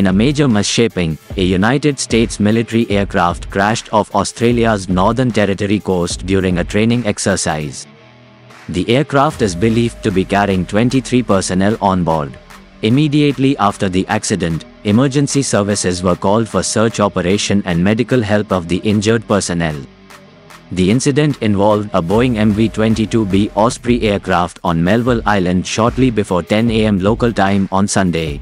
In a major misshaping, a United States military aircraft crashed off Australia's Northern Territory coast during a training exercise. The aircraft is believed to be carrying 23 personnel on board. Immediately after the accident, emergency services were called for search operation and medical help of the injured personnel. The incident involved a Boeing MV-22B Osprey aircraft on Melville Island shortly before 10 am local time on Sunday.